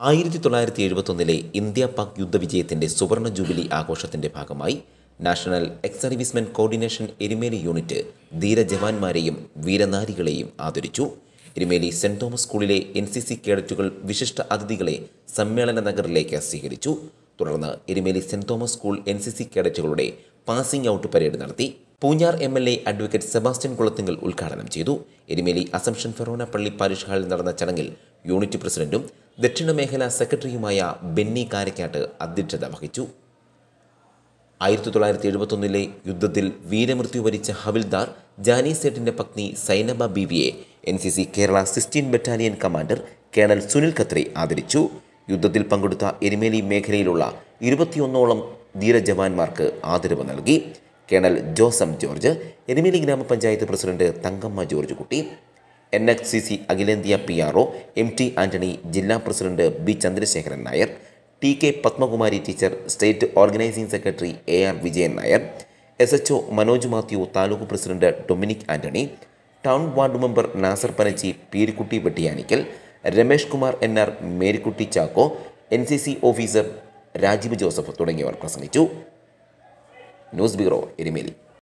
ആയിരത്തി തൊള്ളായിരത്തി എഴുപത്തൊന്നിലെ ഇന്ത്യ പാക് യുദ്ധവിജയത്തിന്റെ സുവർണ ജൂബിലി ആഘോഷത്തിന്റെ ഭാഗമായി national ex servicemen coordination Erumeli unit ധീരജവാന്മാരെയും വീരനാരികളെയും ആദരിച്ചു. എരുമേലി സെന്റ് തോമസ് സ്കൂളിലെ എൻ സി സി കേഡറ്റുകൾ വിശിഷ്ട അതിഥികളെ സമ്മേളന നഗറിലേക്ക് സ്വീകരിച്ചു. തുടർന്ന് Erumeli Saint Thomas school N C C കേഡറ്റുകളുടെ passing out parade നടത്തി. Poonjar M L A advocate Sebastian Kulathinkal ഉദ്ഘാടനം ചെയ്തു. എരുമേലി അസംഷൻ ഫെറോന പള്ളി പാരിഷ് ഹാളിൽ നടന്ന ചടങ്ങിൽ യൂണിറ്റ് പ്രസിഡന്റും ദക്ഷിണ മേഖലാ സെക്രട്ടറിയുമായ ബെന്നി കാരക്കാട്ട് അധ്യക്ഷത വഹിച്ചു. ആയിരത്തി തൊള്ളായിരത്തി എഴുപത്തൊന്നിലെ യുദ്ധത്തിൽ വീരമൃത്യു വരിച്ച ഹവിൽദാർ ജാനി സേട്ടിന്റെ പത്നി Zainaba ബിവിയെ N C C Kerala sixteen battalion commander colonel Sunil Khatri ആദരിച്ചു. യുദ്ധത്തിൽ പങ്കെടുത്ത എരുമേലി മേഖലയിലുള്ള ഇരുപത്തിയൊന്നോളം ധീരജവാന്മാർക്ക് ആദരവ് നൽകി. കേണൽ ജോസം ജോർജ് എരുമേലി ഗ്രാമപഞ്ചായത്ത് president Thankamma George Kutty N H C C അഖിലേന്ത്യാ P R O M T Antony ജില്ലാ president B Chandrasekharan Nair T K Padmakumari teacher state organising secretary A R Vijayan Nair S H O Manoj Mathew taluk president Dominic Antony town ward member Nasar Panachi Peerikutty Vettiyanikkal Ramesh Kumar N R Marykutty Chacko N C C officer Rajeev Joseph തുടങ്ങിയവർ പ്രസംഗിച്ചു. News bureau Erumeli.